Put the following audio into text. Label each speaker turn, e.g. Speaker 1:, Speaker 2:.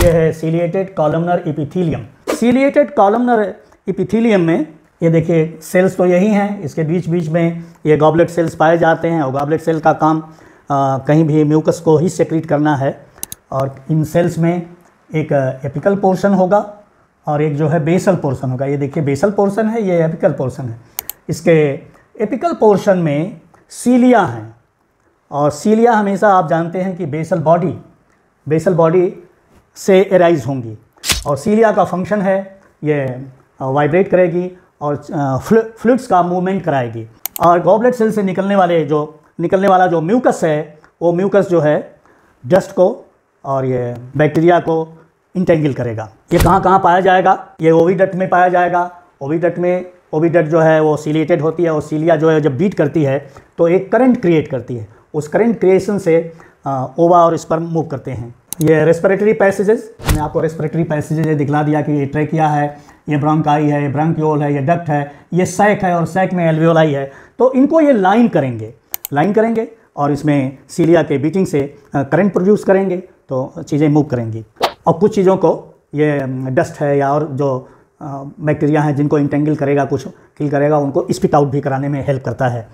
Speaker 1: ये है ciliated columnar epithelium ciliated columnar epithelium में ये देखिए सेल्स तो यही हैं इसके बीच बीच में ये गॉबलेट सेल्स पाए जाते हैं और गॉबलेट सेल का काम आ, कहीं भी म्यूकस को ही सेक्रेट करना है और इन सेल्स में एक एपिकल पोर्शन होगा और एक जो है बेसल पोर्शन होगा। ये देखिए बेसल पोर्शन है ये एपिकल पोर्शन है। इसके एपिकल पोर्शन में सीलिया हैं और सीलिया हमेशा आप जानते हैं कि बेसल बॉडी बेसल बॉडी से एराइज होंगी। और सीलिया का फ़ंक्शन है, ये वाइब्रेट करेगी और फ्लूड्स का मूवमेंट कराएगी। और गॉबलेट सेल से निकलने वाले जो, निकलने वाला जो म्यूकस है, वो म्यूकस जो है डस्ट को और ये बैक्टीरिया को इंटेंगल करेगा। ये कहाँ कहाँ पाया जाएगा? ये ओविडट में पाया जाएगा। ओविडट में ओविडट जो है, वो सीलिएटेड होती है। और सीलिया जो है, जब बीट करती है तो एक करंट क्रिएट करती है। उस करंट क्रिएशन से ओवा और स्पर्म मूव करते हैं। ये रेस्पिरेटरी पैसेजेस मैंने आपको रेस्पिरेटरी पैसेजेस दिखला दिया कि ये ट्रेकिया है, ये ब्रोंकाई है, ये ब्रंक्योल है, ये डक्ट है, ये सैक है और सैक में एल्वियोलाई है। तो इनको ये लाइन करेंगे लाइन करेंगे और इसमें सीलिया के बीटिंग से करंट प्रोड्यूस करेंगे तो चीज़ें मूव करेंगी। और कुछ चीज़ों को, ये डस्ट है या और जो बैक्टीरिया हैं जिनको इंटेंगल करेगा कुछ किल करेगा, उनको स्पिट आउट भी कराने में हेल्प करता है।